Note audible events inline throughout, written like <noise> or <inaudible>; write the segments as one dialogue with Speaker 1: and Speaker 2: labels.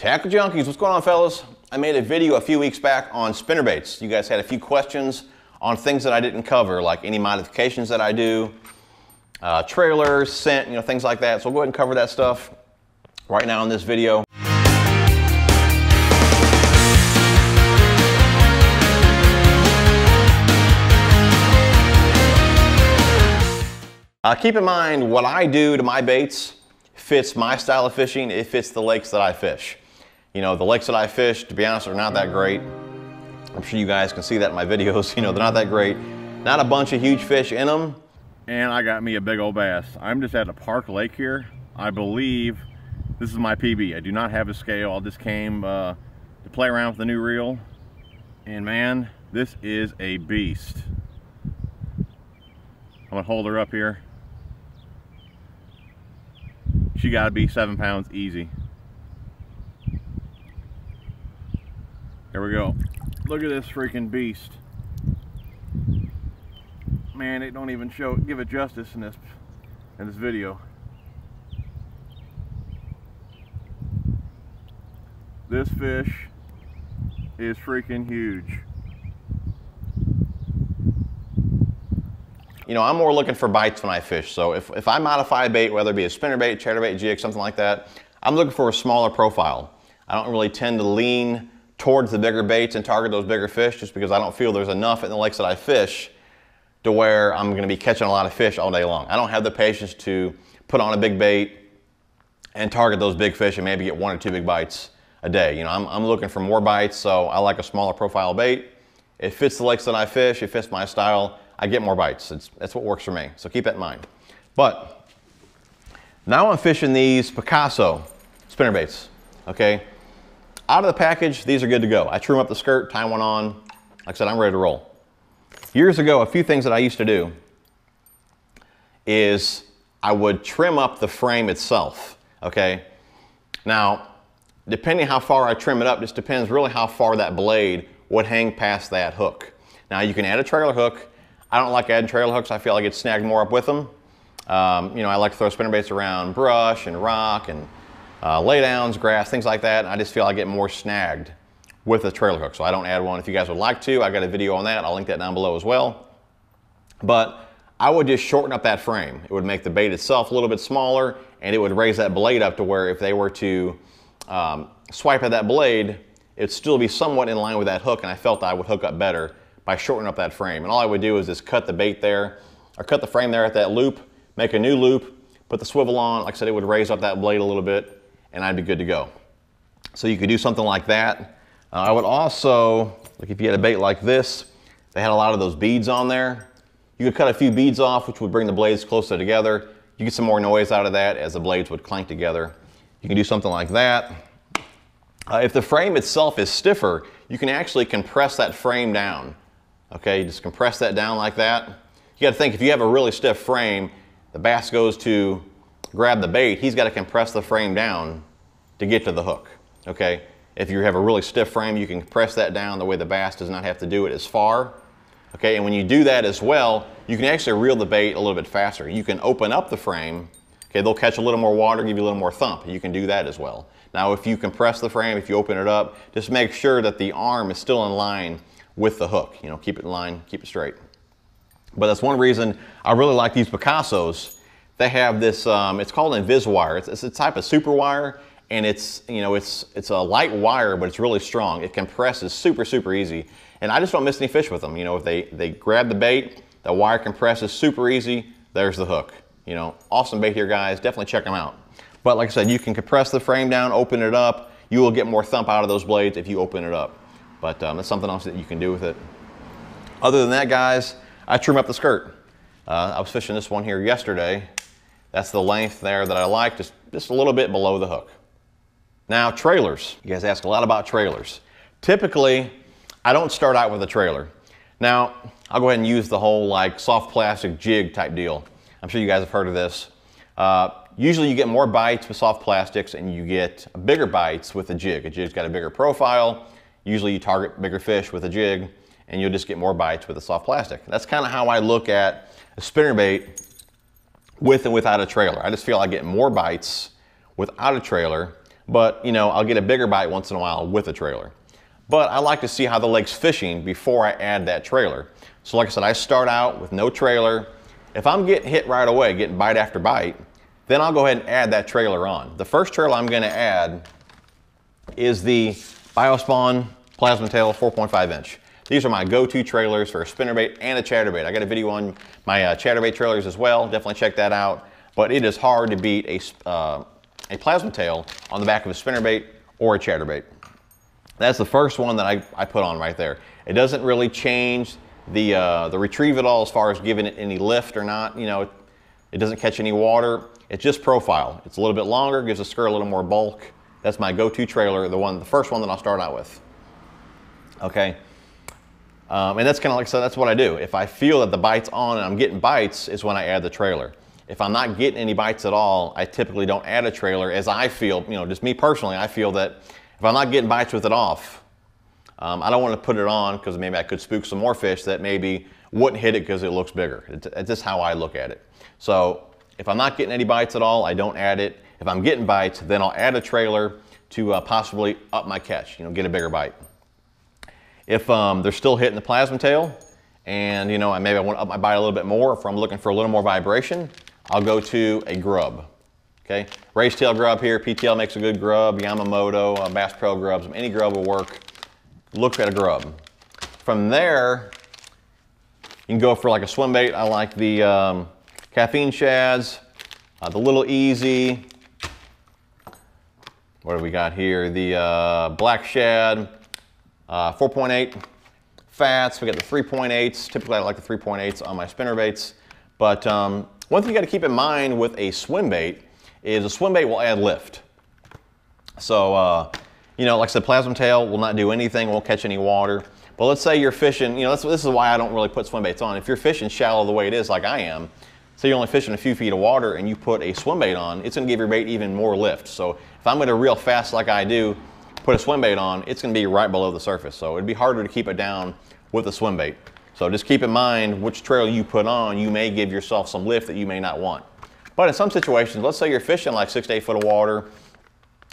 Speaker 1: Tackle Junkies, what's going on fellas? I made a video a few weeks back on spinnerbaits. You guys had a few questions on things that I didn't cover, like any modifications that I do, uh, trailers, scent, you know, things like that. So we'll go ahead and cover that stuff right now in this video. Uh, keep in mind, what I do to my baits fits my style of fishing. It fits the lakes that I fish. You know, the lakes that I fish, to be honest, are not that great. I'm sure you guys can see that in my <laughs> videos. You know, they're not that great. Not a bunch of huge fish in them.
Speaker 2: And I got me a big old bass. I'm just at a park lake here. I believe this is my PB. I do not have a scale. I just came uh, to play around with the new reel. And man, this is a beast. I'm gonna hold her up here. She got to be seven pounds easy. There we go. Look at this freaking beast. Man, it don't even show give it justice in this in this video. This fish is freaking huge.
Speaker 1: you know, I'm more looking for bites when I fish. So if, if I modify a bait, whether it be a spinner bait, spinnerbait, chatterbait, jig, something like that, I'm looking for a smaller profile. I don't really tend to lean towards the bigger baits and target those bigger fish just because I don't feel there's enough in the lakes that I fish to where I'm gonna be catching a lot of fish all day long. I don't have the patience to put on a big bait and target those big fish and maybe get one or two big bites a day. You know, I'm, I'm looking for more bites, so I like a smaller profile bait. It fits the lakes that I fish, it fits my style. I get more bites. It's, that's what works for me. So keep that in mind. But now I'm fishing these Picasso spinner baits, okay? Out of the package, these are good to go. I trim up the skirt, tie one on. Like I said, I'm ready to roll. Years ago, a few things that I used to do is I would trim up the frame itself, okay? Now, depending how far I trim it up, just depends really how far that blade would hang past that hook. Now, you can add a trailer hook I don't like adding trailer hooks. I feel like it snagged more up with them. Um, you know, I like to throw spinner baits around brush and rock and uh, laydowns, grass, things like that. I just feel I get more snagged with a trailer hook. So I don't add one. If you guys would like to, I got a video on that. I'll link that down below as well. But I would just shorten up that frame. It would make the bait itself a little bit smaller and it would raise that blade up to where if they were to um, swipe at that blade, it'd still be somewhat in line with that hook and I felt I would hook up better by shortening up that frame. And all I would do is just cut the bait there, or cut the frame there at that loop, make a new loop, put the swivel on. Like I said, it would raise up that blade a little bit, and I'd be good to go. So you could do something like that. Uh, I would also, like if you had a bait like this, they had a lot of those beads on there. You could cut a few beads off, which would bring the blades closer together. You get some more noise out of that as the blades would clank together. You can do something like that. Uh, if the frame itself is stiffer, you can actually compress that frame down. Okay, you just compress that down like that. You got to think if you have a really stiff frame, the bass goes to grab the bait, he's got to compress the frame down to get to the hook. Okay, if you have a really stiff frame, you can compress that down the way the bass does not have to do it as far. Okay, and when you do that as well, you can actually reel the bait a little bit faster. You can open up the frame. Okay, they'll catch a little more water, give you a little more thump. You can do that as well. Now, if you compress the frame, if you open it up, just make sure that the arm is still in line with the hook. You know, keep it in line, keep it straight. But that's one reason I really like these Picassos. They have this, um, it's called InvisWire. It's, it's a type of super wire and it's, you know, it's, it's a light wire, but it's really strong. It compresses super, super easy. And I just don't miss any fish with them. You know, if they, they grab the bait, the wire compresses super easy, there's the hook. You know, awesome bait here, guys. Definitely check them out. But like I said, you can compress the frame down, open it up. You will get more thump out of those blades if you open it up. But um, that's something else that you can do with it. Other than that, guys, I trim up the skirt. Uh, I was fishing this one here yesterday. That's the length there that I like, just, just a little bit below the hook. Now, trailers. You guys ask a lot about trailers. Typically, I don't start out with a trailer. Now, I'll go ahead and use the whole like soft plastic jig type deal. I'm sure you guys have heard of this. Uh, usually you get more bites with soft plastics and you get bigger bites with a jig. A jig's got a bigger profile, Usually you target bigger fish with a jig and you'll just get more bites with a soft plastic. That's kind of how I look at a spinnerbait with and without a trailer. I just feel I get more bites without a trailer, but you know, I'll get a bigger bite once in a while with a trailer. But I like to see how the lake's fishing before I add that trailer. So like I said, I start out with no trailer. If I'm getting hit right away, getting bite after bite, then I'll go ahead and add that trailer on. The first trailer I'm gonna add is the BioSpawn Plasma Tail 4.5 inch. These are my go-to trailers for a spinnerbait and a chatterbait. I got a video on my uh, chatterbait trailers as well. Definitely check that out. But it is hard to beat a, uh, a plasma tail on the back of a spinnerbait or a chatterbait. That's the first one that I, I put on right there. It doesn't really change the, uh, the retrieve at all as far as giving it any lift or not. You know, it, it doesn't catch any water. It's just profile. It's a little bit longer, gives the skirt a little more bulk. That's my go-to trailer, the one, the first one that I'll start out with. Okay. Um, and that's kind of like, so that's what I do. If I feel that the bite's on and I'm getting bites is when I add the trailer. If I'm not getting any bites at all, I typically don't add a trailer as I feel, you know, just me personally, I feel that if I'm not getting bites with it off, um, I don't want to put it on because maybe I could spook some more fish that maybe wouldn't hit it because it looks bigger. It's, it's just how I look at it. So if I'm not getting any bites at all, I don't add it. If I'm getting bites, then I'll add a trailer to uh, possibly up my catch, you know, get a bigger bite. If um, they're still hitting the plasma tail and you know, maybe I want to up my bite a little bit more, if I'm looking for a little more vibration, I'll go to a grub. Okay, raised tail grub here, PTL makes a good grub, Yamamoto, uh, Bass Pro grubs, any grub will work. Look at a grub. From there, you can go for like a swim bait. I like the um, caffeine shads, uh, the little easy. What do we got here? The uh, black shad, uh, 4.8 fats, we got the 3.8s. Typically I like the 3.8s on my spinner baits. But um, one thing you gotta keep in mind with a swim bait is a swim bait will add lift. So, uh, you know, like I said, plasma tail will not do anything, won't catch any water. But let's say you're fishing, you know, this is why I don't really put swim baits on. If you're fishing shallow the way it is like I am, say you're only fishing a few feet of water and you put a swim bait on, it's gonna give your bait even more lift. So if I'm gonna reel fast like I do, put a swim bait on, it's gonna be right below the surface. So it'd be harder to keep it down with a swim bait. So just keep in mind which trail you put on, you may give yourself some lift that you may not want. But in some situations, let's say you're fishing like six to eight foot of water,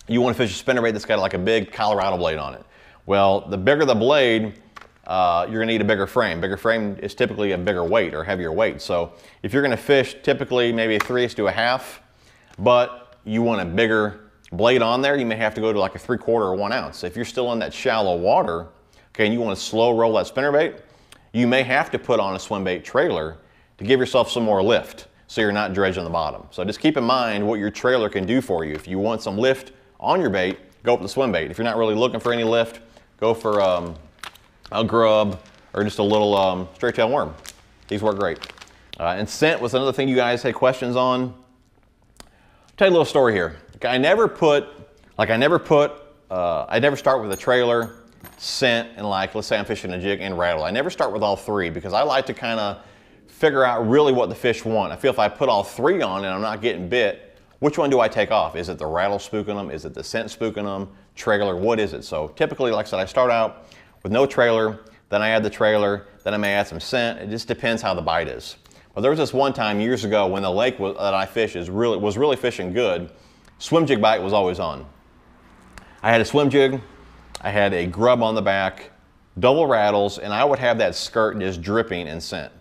Speaker 1: you want to fish a spinnerbait that's got like a big Colorado blade on it. Well, the bigger the blade, uh, you're gonna need a bigger frame. Bigger frame is typically a bigger weight or heavier weight. So if you're gonna fish typically maybe a three to a half, but you want a bigger blade on there, you may have to go to like a three quarter or one ounce. If you're still in that shallow water, okay, and you want to slow roll that spinnerbait, you may have to put on a swim bait trailer to give yourself some more lift so you're not dredging the bottom. So just keep in mind what your trailer can do for you. If you want some lift on your bait, go with the swim bait. If you're not really looking for any lift, go for um, a grub or just a little um, straight tail worm. These work great. Uh, and scent was another thing you guys had questions on. I'll tell you a little story here. I never put, like I never put, uh, I never start with a trailer, scent, and like, let's say I'm fishing a jig and rattle. I never start with all three because I like to kind of figure out really what the fish want. I feel if I put all three on and I'm not getting bit, which one do I take off? Is it the rattle spooking them? Is it the scent spooking them? Trailer, what is it? So typically, like I said, I start out with no trailer, then I add the trailer, then I may add some scent. It just depends how the bite is. But there was this one time years ago when the lake was, that I fish is really, was really fishing good swim jig bite was always on. I had a swim jig, I had a grub on the back, double rattles, and I would have that skirt just dripping in scent.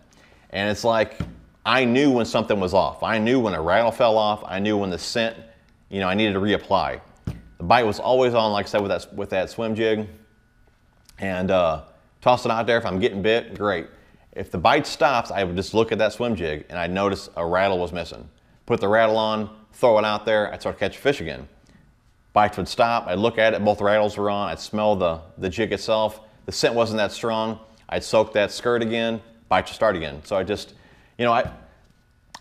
Speaker 1: And it's like I knew when something was off. I knew when a rattle fell off. I knew when the scent, you know, I needed to reapply. The bite was always on, like I said, with that, with that swim jig. And uh, toss it out there. If I'm getting bit, great. If the bite stops, I would just look at that swim jig and I'd notice a rattle was missing. Put the rattle on, throw it out there, I'd start catching fish again. Bites would stop, I'd look at it, both rattles were on, I'd smell the, the jig itself. The scent wasn't that strong. I'd soak that skirt again, bites would start again. So I just, you know, I,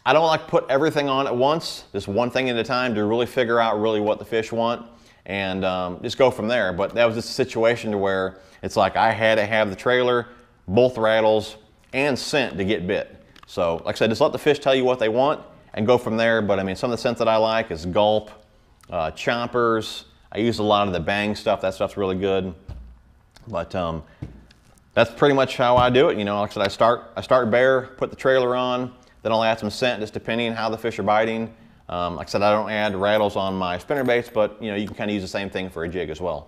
Speaker 1: I don't like put everything on at once, just one thing at a time to really figure out really what the fish want and um, just go from there. But that was just a situation to where it's like I had to have the trailer, both rattles, and scent to get bit. So like I said, just let the fish tell you what they want and go from there. But I mean, some of the scents that I like is Gulp, uh, Chompers. I use a lot of the Bang stuff. That stuff's really good. But um, that's pretty much how I do it. You know, like I said, I start, I start bare, put the trailer on, then I'll add some scent just depending on how the fish are biting. Um, like I said, I don't add rattles on my spinner baits, but you know you can kind of use the same thing for a jig as well.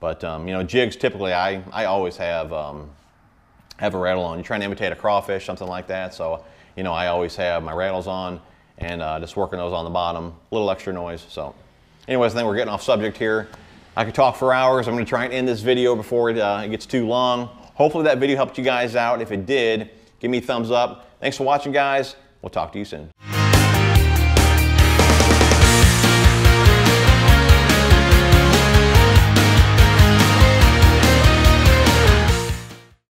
Speaker 1: But um, you know jigs typically I I always have um, have a rattle on. You're trying to imitate a crawfish, something like that. So you know I always have my rattles on and uh, just working those on the bottom, a little extra noise. So anyways, I think we're getting off subject here. I could talk for hours. I'm going to try and end this video before it, uh, it gets too long. Hopefully that video helped you guys out. If it did, give me a thumbs up. Thanks for watching, guys. We'll talk to you soon.